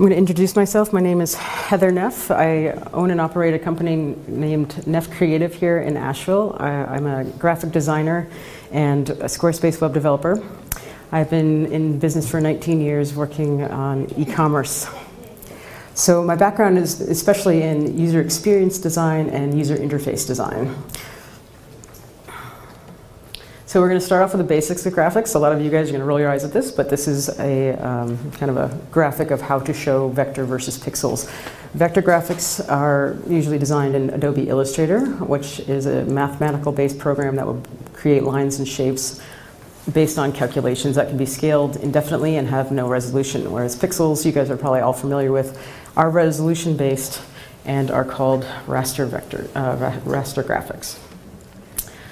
I'm going to introduce myself. My name is Heather Neff. I own and operate a company named Neff Creative here in Asheville. I, am a graphic designer and a Squarespace web developer. I've been in business for 19 years working on e-commerce. So my background is especially in user experience design and user interface design. So we're going to start off with the basics of graphics. A lot of you guys are going to roll your eyes at this, but this is a um, kind of a graphic of how to show vector versus pixels. Vector graphics are usually designed in Adobe Illustrator, which is a mathematical-based program that will create lines and shapes based on calculations that can be scaled indefinitely and have no resolution. Whereas pixels, you guys are probably all familiar with, are resolution-based and are called raster, vector, uh, raster graphics.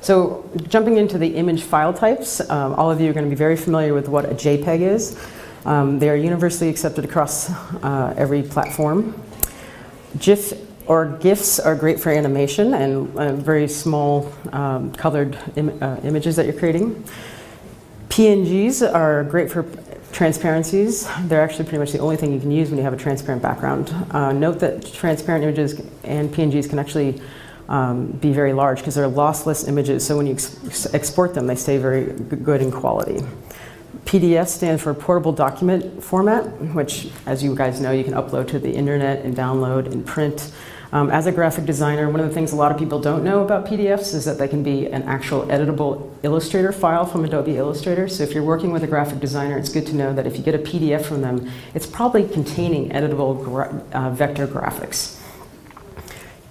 So jumping into the image file types, um, all of you are going to be very familiar with what a JPEG is. Um, they are universally accepted across uh, every platform. GIF or GIFs are great for animation and uh, very small um, colored Im uh, images that you're creating. PNGs are great for transparencies. They're actually pretty much the only thing you can use when you have a transparent background. Uh, note that transparent images and PNGs can actually um, be very large because they're lossless images. So when you ex export them, they stay very good in quality. PDF stands for Portable Document Format, which, as you guys know, you can upload to the internet and download and print. Um, as a graphic designer, one of the things a lot of people don't know about PDFs is that they can be an actual editable Illustrator file from Adobe Illustrator. So if you're working with a graphic designer, it's good to know that if you get a PDF from them, it's probably containing editable gra uh, vector graphics.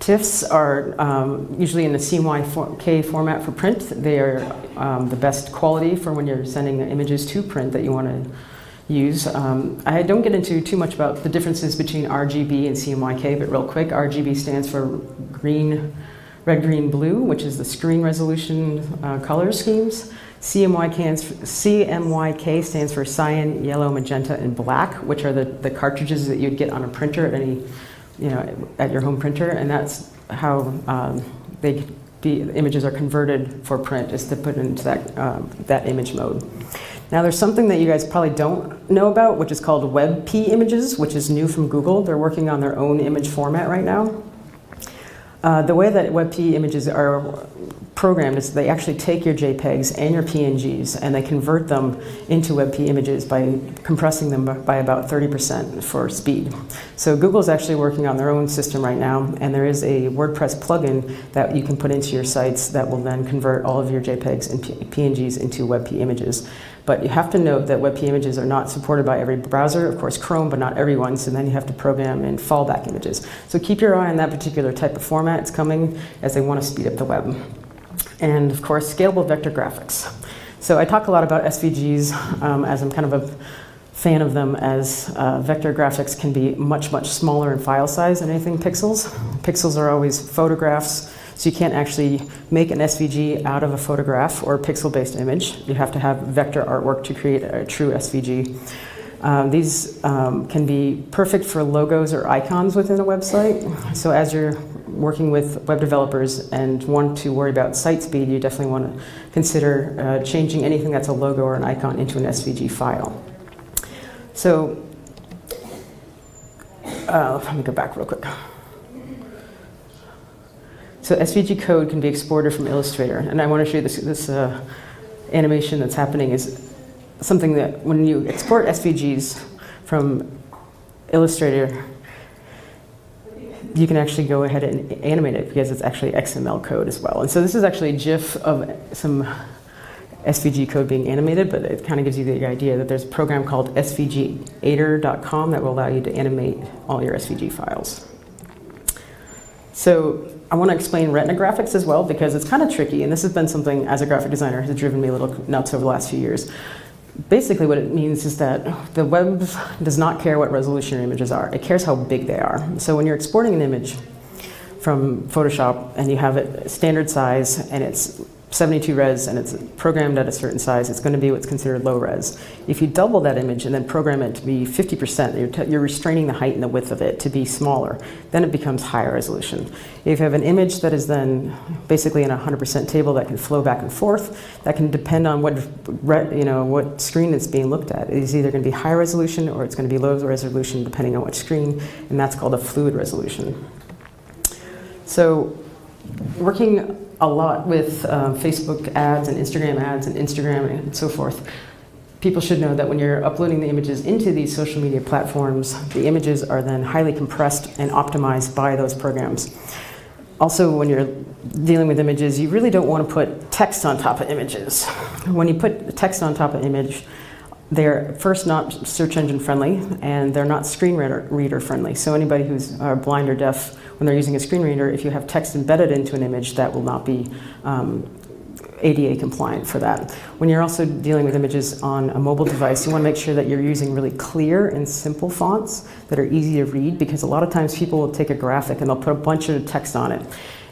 TIFFs are um, usually in the CMYK format for print. They are um, the best quality for when you're sending images to print that you want to use. Um, I don't get into too much about the differences between RGB and CMYK, but real quick, RGB stands for green, red, green, blue, which is the screen resolution uh, color schemes. CMYK, CMYK stands for cyan, yellow, magenta, and black, which are the, the cartridges that you'd get on a printer at any you know, at your home printer, and that's how um, they the images are converted for print is to put into that, um, that image mode. Now there's something that you guys probably don't know about, which is called WebP images, which is new from Google. They're working on their own image format right now. Uh, the way that WebP images are programmed is they actually take your JPEGs and your PNGs and they convert them into WebP images by compressing them by about 30% for speed. So Google is actually working on their own system right now and there is a WordPress plugin that you can put into your sites that will then convert all of your JPEGs and PNGs into WebP images. But you have to note that WebP images are not supported by every browser, of course Chrome, but not everyone, so then you have to program in fallback images. So keep your eye on that particular type of format. It's coming as they want to speed up the web and of course scalable vector graphics. So I talk a lot about SVGs um, as I'm kind of a fan of them as uh, vector graphics can be much, much smaller in file size than anything pixels. Pixels are always photographs, so you can't actually make an SVG out of a photograph or a pixel-based image. You have to have vector artwork to create a true SVG. Um, these um, can be perfect for logos or icons within a website. So as you're working with web developers and want to worry about site speed, you definitely want to consider uh, changing anything that's a logo or an icon into an SVG file. So uh, let me go back real quick. So SVG code can be exported from Illustrator, and I want to show you this, this uh, animation that's happening is something that when you export SVGs from Illustrator, you can actually go ahead and animate it because it's actually XML code as well. And so this is actually a GIF of some SVG code being animated, but it kind of gives you the idea that there's a program called svgator.com that will allow you to animate all your SVG files. So I want to explain retina graphics as well because it's kind of tricky, and this has been something as a graphic designer has driven me a little nuts over the last few years basically what it means is that the web does not care what resolution your images are. It cares how big they are. So when you're exporting an image from Photoshop and you have it standard size and it's 72 res and it's programmed at a certain size, it's going to be what's considered low res. If you double that image and then program it to be 50%, you're, you're, restraining the height and the width of it to be smaller, then it becomes higher resolution. If you have an image that is then basically in a 100% table that can flow back and forth, that can depend on what, you know, what screen it's being looked at. It's either going to be high resolution or it's going to be low resolution depending on what screen, and that's called a fluid resolution. So working a lot with um, Facebook ads and Instagram ads and Instagram and so forth. People should know that when you're uploading the images into these social media platforms, the images are then highly compressed and optimized by those programs. Also, when you're dealing with images, you really don't want to put text on top of images. When you put text on top of image, they're first not search engine friendly and they're not screen reader, reader friendly. So anybody who's uh, blind or deaf, when they're using a screen reader, if you have text embedded into an image, that will not be um, ADA compliant for that. When you're also dealing with images on a mobile device, you want to make sure that you're using really clear and simple fonts that are easy to read because a lot of times people will take a graphic and they'll put a bunch of text on it.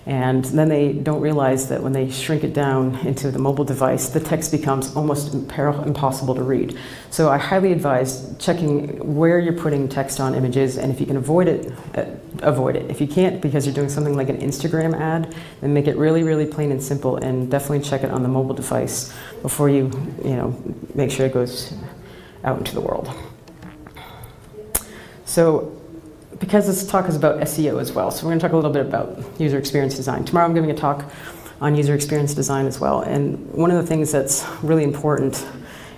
And then they don't realize that when they shrink it down into the mobile device, the text becomes almost impossible to read. So I highly advise checking where you're putting text on images, and if you can avoid it, uh, avoid it. If you can't because you're doing something like an Instagram ad, then make it really, really plain and simple, and definitely check it on the mobile device before you, you know, make sure it goes out into the world. So because this talk is about SEO as well, so we're going to talk a little bit about user experience design. Tomorrow I'm giving a talk on user experience design as well. And one of the things that's really important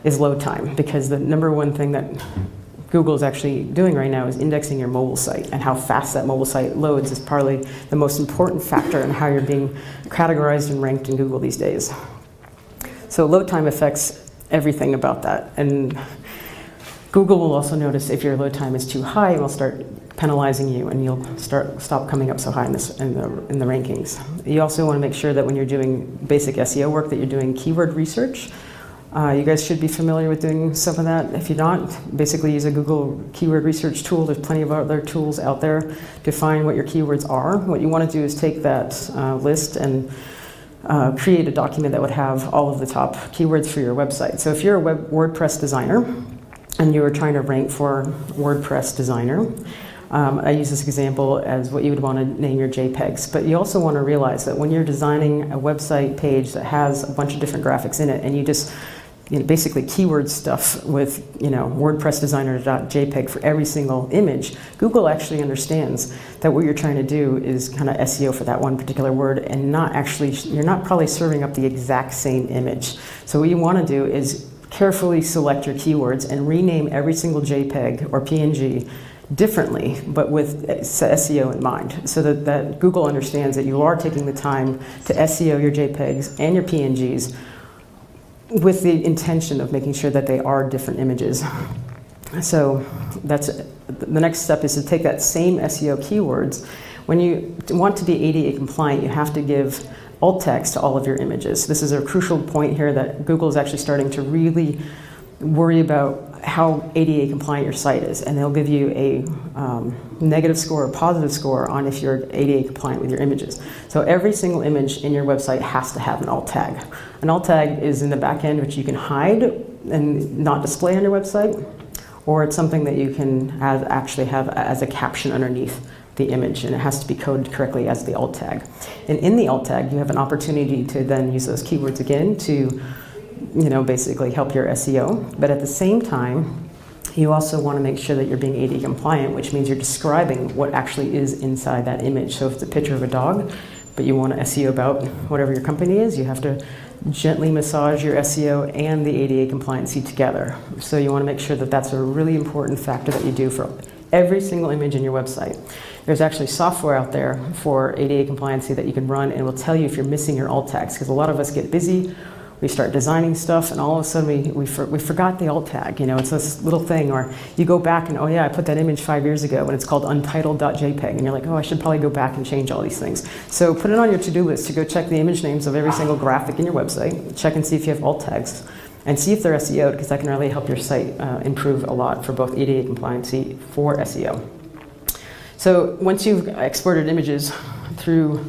is load time, because the number one thing that Google is actually doing right now is indexing your mobile site, and how fast that mobile site loads is probably the most important factor in how you're being categorized and ranked in Google these days. So load time affects everything about that. And Google will also notice if your load time is too high and will start penalizing you and you'll start stop coming up so high in, this, in, the, in the rankings. You also want to make sure that when you're doing basic SEO work that you're doing keyword research. Uh, you guys should be familiar with doing some of that. If you're not, basically use a Google keyword research tool. There's plenty of other tools out there to find what your keywords are. What you want to do is take that uh, list and uh, create a document that would have all of the top keywords for your website. So if you're a web WordPress designer and you are trying to rank for WordPress designer, um, I use this example as what you would want to name your JPEGs. But you also want to realize that when you're designing a website page that has a bunch of different graphics in it, and you just you know, basically keyword stuff with you know WordPress designer.jpg for every single image, Google actually understands that what you're trying to do is kind of SEO for that one particular word and not actually, you're not probably serving up the exact same image. So what you want to do is carefully select your keywords and rename every single JPEG or PNG differently, but with SEO in mind, so that, that Google understands that you are taking the time to SEO your JPEGs and your PNGs with the intention of making sure that they are different images. So that's the next step is to take that same SEO keywords. When you want to be ADA compliant, you have to give alt text to all of your images. This is a crucial point here that Google is actually starting to really worry about how ADA compliant your site is, and they'll give you a um, negative score or positive score on if you're ADA compliant with your images. So every single image in your website has to have an alt tag. An alt tag is in the back end which you can hide and not display on your website, or it's something that you can have, actually have as a caption underneath the image, and it has to be coded correctly as the alt tag. And in the alt tag, you have an opportunity to then use those keywords again to you know, basically help your SEO. But at the same time, you also want to make sure that you're being AD compliant, which means you're describing what actually is inside that image. So if it's a picture of a dog, but you want to SEO about whatever your company is, you have to gently massage your SEO and the ADA compliancy together. So you want to make sure that that's a really important factor that you do for every single image in your website. There's actually software out there for ADA compliancy that you can run and will tell you if you're missing your alt tags because a lot of us get busy we start designing stuff, and all of a sudden we, we, for, we forgot the alt tag. You know, it's this little thing, or you go back and, oh yeah, I put that image five years ago, and it's called untitled.jpg, and you're like, oh, I should probably go back and change all these things. So put it on your to-do list to go check the image names of every single graphic in your website, check and see if you have alt tags, and see if they're SEO'd, because that can really help your site uh, improve a lot for both ADA compliancy for SEO. So once you've exported images through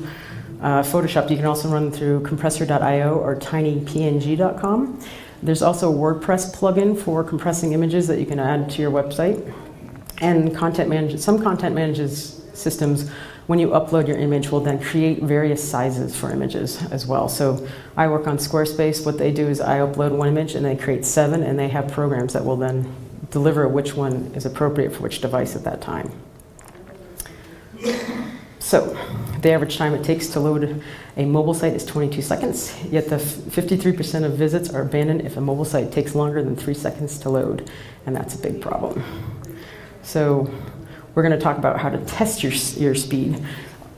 uh, Photoshop, you can also run through compressor.io or tinypng.com. There's also a WordPress plugin for compressing images that you can add to your website. And content management, some content management systems, when you upload your image, will then create various sizes for images as well. So I work on Squarespace. What they do is I upload one image and they create seven, and they have programs that will then deliver which one is appropriate for which device at that time. So the average time it takes to load a mobile site is 22 seconds, yet the 53% of visits are abandoned if a mobile site takes longer than three seconds to load, and that's a big problem. So we're going to talk about how to test your, your speed.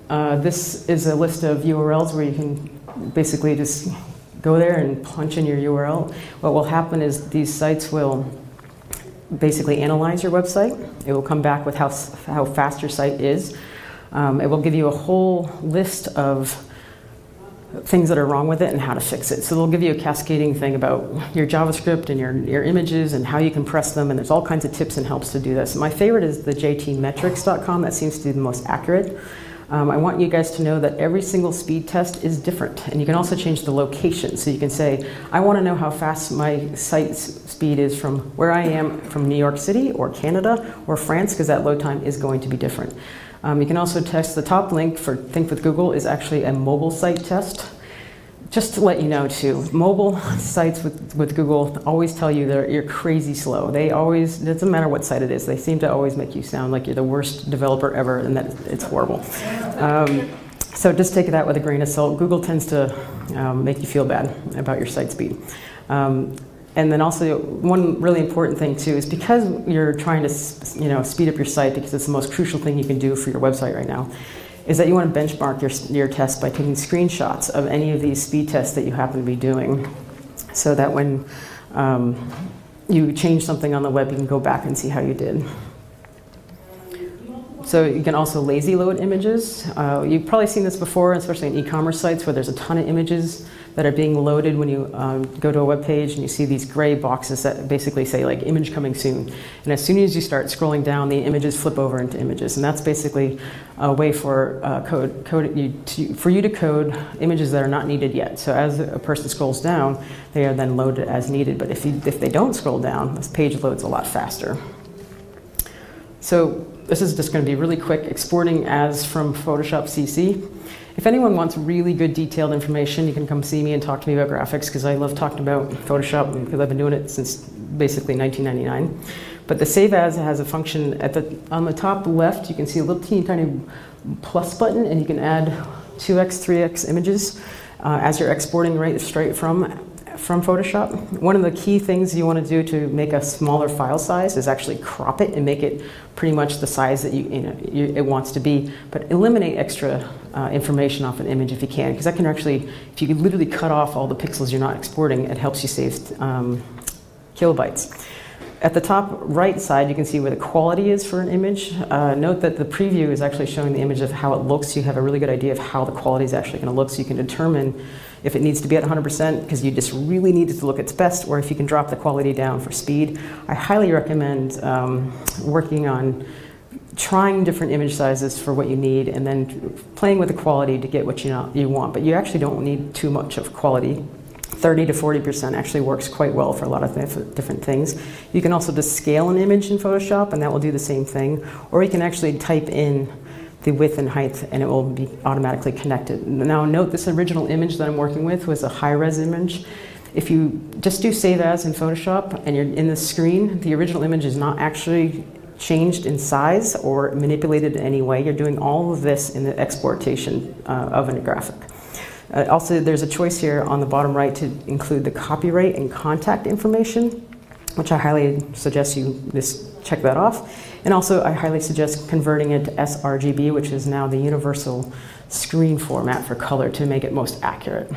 Uh, this is a list of URLs where you can basically just go there and punch in your URL. What will happen is these sites will basically analyze your website. It will come back with how, how fast your site is. Um, it will give you a whole list of things that are wrong with it and how to fix it. So they'll give you a cascading thing about your JavaScript and your, your images and how you compress them, and there's all kinds of tips and helps to do this. My favorite is the gtmetrix.com. That seems to be the most accurate. Um, I want you guys to know that every single speed test is different, and you can also change the location. So you can say, I want to know how fast my site speed is from where I am from New York City or Canada or France, because that load time is going to be different. Um, you can also test the top link for Think with Google is actually a mobile site test. Just to let you know too, mobile sites with, with Google always tell you that you're crazy slow. They always, doesn't matter what site it is, they seem to always make you sound like you're the worst developer ever and that it's horrible. Um, so just take that with a grain of salt. Google tends to um, make you feel bad about your site speed. Um, and then also one really important thing too is because you're trying to you know speed up your site because it's the most crucial thing you can do for your website right now is that you want to benchmark your, your test by taking screenshots of any of these speed tests that you happen to be doing. So that when um, you change something on the web you can go back and see how you did. So you can also lazy load images. Uh, you've probably seen this before, especially in e-commerce sites where there's a ton of images that are being loaded when you um, go to a web page and you see these gray boxes that basically say like image coming soon. And as soon as you start scrolling down, the images flip over into images. And that's basically a way for uh, code, code you to, for you to code images that are not needed yet. So as a person scrolls down, they are then loaded as needed. But if, you, if they don't scroll down, this page loads a lot faster. So this is just going to be really quick, exporting as from Photoshop CC. If anyone wants really good detailed information, you can come see me and talk to me about graphics because I love talking about Photoshop because I've been doing it since basically 1999. But the Save As has a function at the, on the top left, you can see a little teeny tiny plus button and you can add 2x, 3x images uh, as you're exporting right straight from from Photoshop. One of the key things you want to do to make a smaller file size is actually crop it and make it pretty much the size that you, you know, you, it wants to be, but eliminate extra uh, information off an image if you can, because that can actually, if you can literally cut off all the pixels you're not exporting, it helps you save um, kilobytes. At the top right side, you can see where the quality is for an image. Uh, note that the preview is actually showing the image of how it looks. You have a really good idea of how the quality is actually going to look, so you can determine if it needs to be at 100% because you just really need it to look its best, or if you can drop the quality down for speed. I highly recommend um, working on trying different image sizes for what you need and then playing with the quality to get what you, know, you want. But you actually don't need too much of quality 30 to 40% actually works quite well for a lot of different things. You can also just scale an image in Photoshop and that will do the same thing. Or you can actually type in the width and height and it will be automatically connected. Now note this original image that I'm working with was a high-res image. If you just do save as in Photoshop and you're in the screen, the original image is not actually changed in size or manipulated in any way. You're doing all of this in the exportation uh, of a graphic. Uh, also, there's a choice here on the bottom right to include the copyright and contact information, which I highly suggest you just check that off. And also, I highly suggest converting it to sRGB, which is now the universal screen format for color to make it most accurate.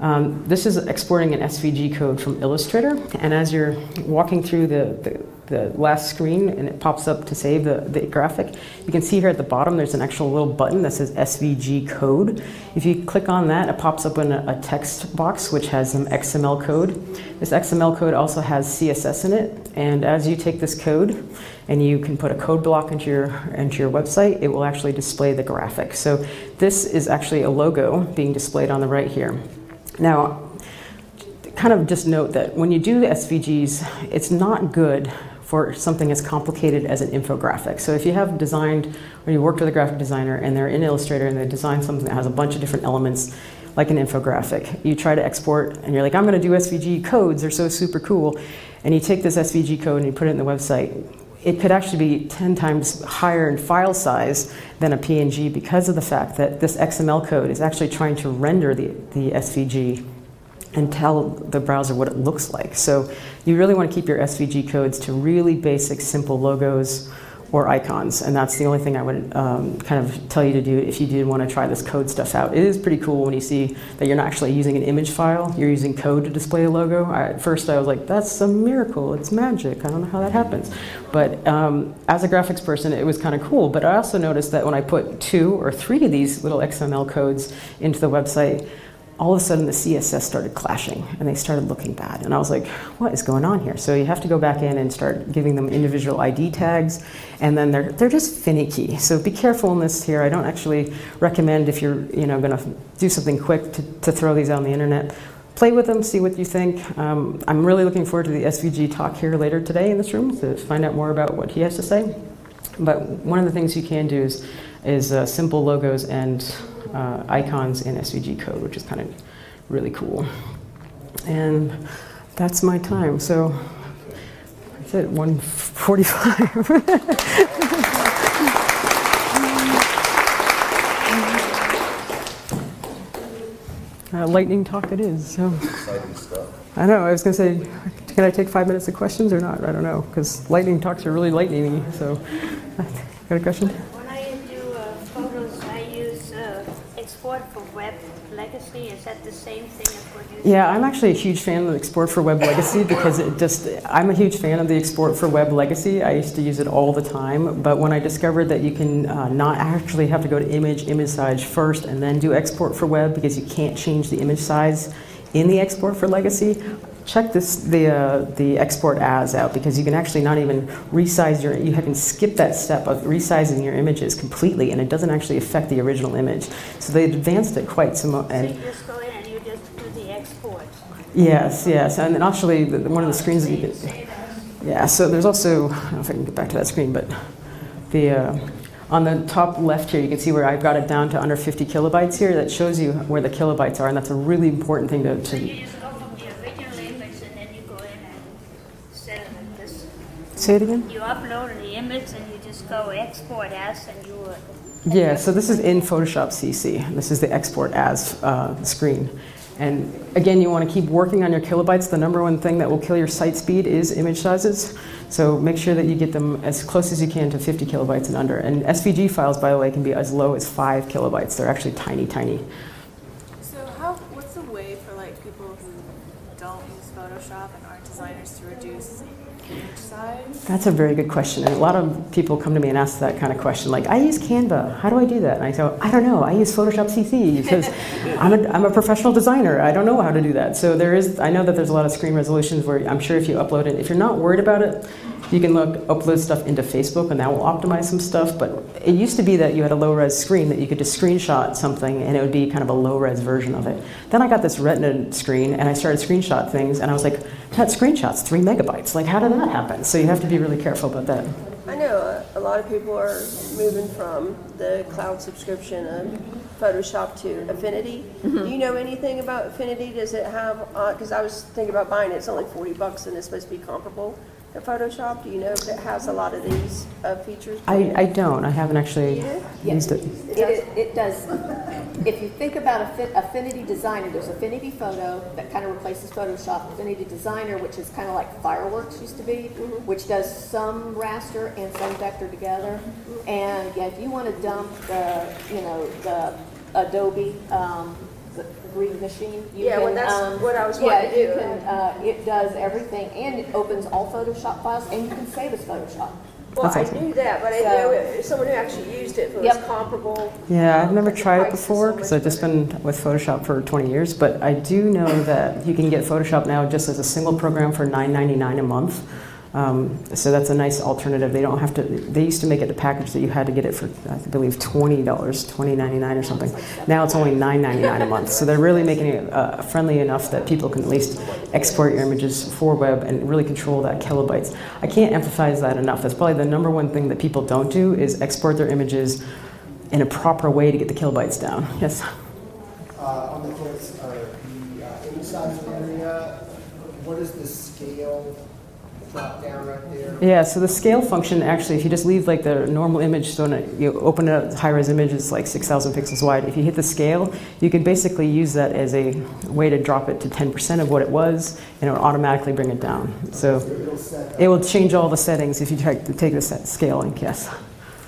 Um, this is exporting an SVG code from Illustrator, and as you're walking through the, the the last screen and it pops up to save the, the graphic. You can see here at the bottom there's an actual little button that says SVG code. If you click on that, it pops up in a, a text box which has some XML code. This XML code also has CSS in it, and as you take this code and you can put a code block into your, into your website, it will actually display the graphic. So this is actually a logo being displayed on the right here. Now, kind of just note that when you do SVGs, it's not good for something as complicated as an infographic. So if you have designed or you worked with a graphic designer and they're in Illustrator and they design something that has a bunch of different elements like an infographic, you try to export and you're like, I'm gonna do SVG codes, they're so super cool. And you take this SVG code and you put it in the website, it could actually be 10 times higher in file size than a PNG because of the fact that this XML code is actually trying to render the, the SVG and tell the browser what it looks like. So you really want to keep your SVG codes to really basic, simple logos or icons, and that's the only thing I would um, kind of tell you to do if you did want to try this code stuff out. It is pretty cool when you see that you're not actually using an image file, you're using code to display a logo. I, at first I was like, that's a miracle, it's magic, I don't know how that happens. But um, as a graphics person, it was kind of cool, but I also noticed that when I put two or three of these little XML codes into the website, all of a sudden the CSS started clashing and they started looking bad. And I was like, what is going on here? So you have to go back in and start giving them individual ID tags and then they're, they're just finicky. So be careful in this here. I don't actually recommend if you're you know, gonna do something quick to, to throw these out on the internet. Play with them, see what you think. Um, I'm really looking forward to the SVG talk here later today in this room to find out more about what he has to say. But one of the things you can do is, is uh, simple logos and uh, icons in SVG code, which is kind of really cool. And that's my time. So that's it, 145. uh, lightning talk it is. So. I know. I was going to say, can I take five minutes of questions or not? I don't know because lightning talks are really lightningy. So, got a question? Legacy, is that the same thing as Yeah, I'm actually a huge fan of Export for Web Legacy because it just, I'm a huge fan of the Export for Web Legacy. I used to use it all the time, but when I discovered that you can uh, not actually have to go to image, image size first and then do Export for Web because you can't change the image size in the Export for Legacy, check this the uh, the export as out because you can actually not even resize your you can skip that step of resizing your images completely and it doesn't actually affect the original image so they advanced it quite some and so you just go in and you just do the export yes yes and then actually the, one of the screens that you could yeah so there's also I don't know if I can get back to that screen but the uh, on the top left here, you can see where I've got it down to under 50 kilobytes here. That shows you where the kilobytes are, and that's a really important thing to, to Say it again? You upload the image and you just go export as and you. Uh, yeah, so this is in Photoshop CC. This is the export as uh, screen. And again, you want to keep working on your kilobytes. The number one thing that will kill your site speed is image sizes. So make sure that you get them as close as you can to 50 kilobytes and under. And SVG files, by the way, can be as low as 5 kilobytes. They're actually tiny, tiny. So how, what's a way for like people who don't use Photoshop and aren't designers to reduce that's a very good question. And a lot of people come to me and ask that kind of question. Like, I use Canva. How do I do that? And I go, I don't know. I use Photoshop CC because I'm, a, I'm a professional designer. I don't know how to do that. So there is, I know that there's a lot of screen resolutions where I'm sure if you upload it, if you're not worried about it, you can look, upload stuff into Facebook and that will optimize some stuff. But it used to be that you had a low res screen that you could just screenshot something and it would be kind of a low res version of it. Then I got this Retina screen and I started screenshot things and I was like, that screenshot's three megabytes. Like, how did that happen? So you have to be really careful about that. I know a, lot of people are moving from the cloud subscription of Photoshop to Affinity. Mm-hmm. Do you know anything about Affinity? Does it have? Because uh, I was thinking about buying it. It's only forty bucks, and it's supposed to be comparable to Photoshop? Do you know if it has a lot of these uh, features? I, I don't. I haven't actually used it. It, it does. If you think about Affinity Designer, there's Affinity Photo that kind of replaces Photoshop. Affinity Designer, which is kind of like Fireworks used to be, mm-hmm. which does some raster and some vector together. Mm-hmm. And yeah, if you want to dump the, you know, the Adobe um, read machine. You Yeah, well, that's um, what I was Yeah, wanting to you do. can, uh, it does everything, and it opens all Photoshop files, and you can save as Photoshop. Well, That's I knew that, but I So- know it- someone who actually used it, if it was Yep. comparable. Yeah, I've never tried it price is so before because much I've just been with Photoshop for 20 years, but I do know that you can get Photoshop now just as a single program for $9.99 a month. Um, so that's a nice alternative. They don't have to. They used to make it a package that you had to get it for, I believe, twenty dollars, twenty ninety nine or something. Now it's only nine ninety nine a month. So they're really making it uh, friendly enough that people can at least export your images for web and really control that kilobytes. I can't emphasize that enough. That's probably the number one thing that people don't do is export their images in a proper way to get the kilobytes down. Yes. uh, on the canvas, or the uh, image size area, what is the scale drop down right there? Yeah, so the scale function actually, if you just leave like the normal image, so you open a high-res image, it's like 6,000 pixels wide. If you hit the scale, you can basically use that as a way to drop it to 10% of what it was, and it will automatically bring it down. So It'll it will change all the settings if you try to take the set scaling, yes.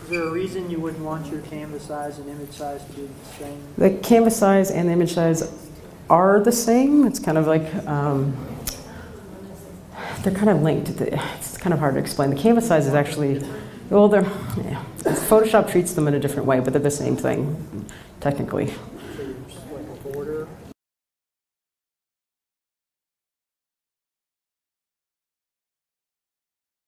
Is there a reason you wouldn't want your canvas size and image size to be the same? The canvas size and the image size are the same. It's kind of like, um, they're kind of linked. It's kind of hard to explain. The canvas size is actually, well, they're, yeah. Photoshop treats them in a different way, but they're the same thing, technically.